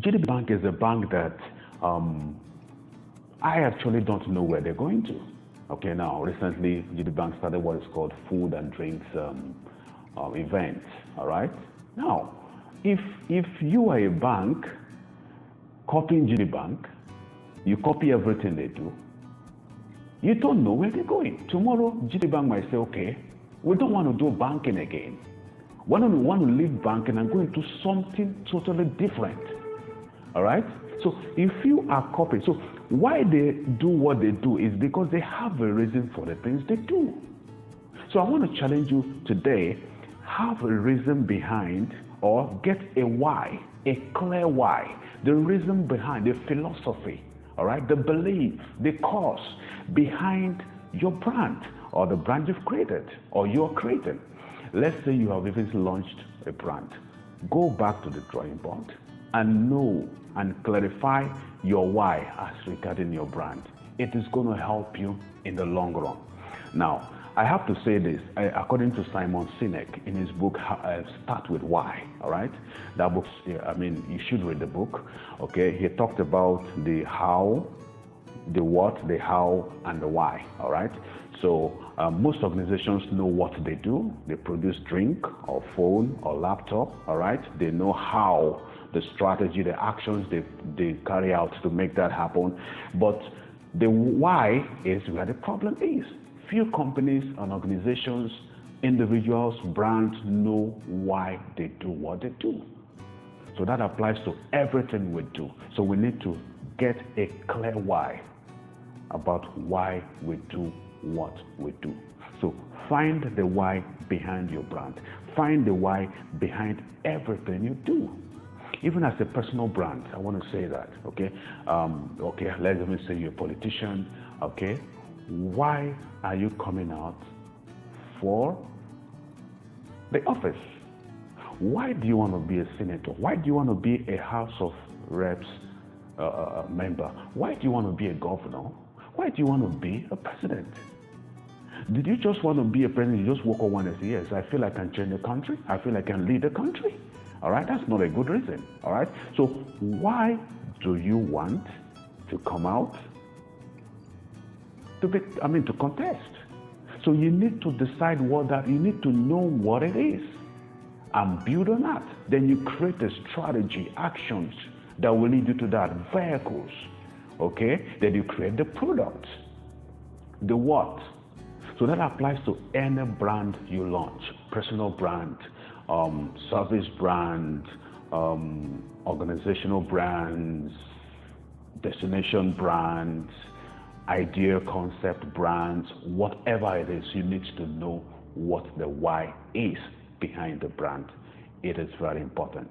GTB Bank is a bank that um, I actually don't know where they're going to. Okay, now recently GTB Bank started what is called food and drinks um, uh, events. All right. Now, if if you are a bank copying GTB Bank, you copy everything they do. You don't know where they're going. Tomorrow, GTB Bank might say, okay, we don't want to do banking again. Why don't we want to leave banking and go into something totally different? All right? So if you are copying, so why they do what they do is because they have a reason for the things they do. So I want to challenge you today have a reason behind or get a why, a clear why, the reason behind, the philosophy, all right, the belief, the cause behind your brand or the brand you've created or you're creating. Let's say you have even launched a brand. Go back to the drawing board and know and clarify your why as regarding your brand. It is going to help you in the long run. Now, I have to say this, according to Simon Sinek in his book, uh, Start With Why, all right? That book, I mean, you should read the book, okay? He talked about the how, the what, the how, and the why, all right? So uh, most organizations know what they do. They produce drink or phone or laptop, all right? They know how, the strategy, the actions they, they carry out to make that happen. But the why is where the problem is few companies and organizations, individuals, brands know why they do what they do. So that applies to everything we do. So we need to get a clear why about why we do what we do. So find the why behind your brand. Find the why behind everything you do. Even as a personal brand, I want to say that, okay? Um, okay, let's even say you're a politician, okay? why are you coming out for the office? Why do you want to be a senator? Why do you want to be a House of Reps uh, uh, uh, member? Why do you want to be a governor? Why do you want to be a president? Did you just want to be a president? You just woke up one and say, Yes, I feel I can change the country. I feel I can lead the country. All right, that's not a good reason. All right, so why do you want to come out to be, I mean, to contest. So you need to decide what that, you need to know what it is and build on that. Then you create a strategy, actions that will lead you to that, vehicles. Okay? Then you create the product. The what? So that applies to any brand you launch personal brand, um, service brand, um, organizational brands, destination brands, idea, concept, brands, whatever it is, you need to know what the why is behind the brand. It is very important.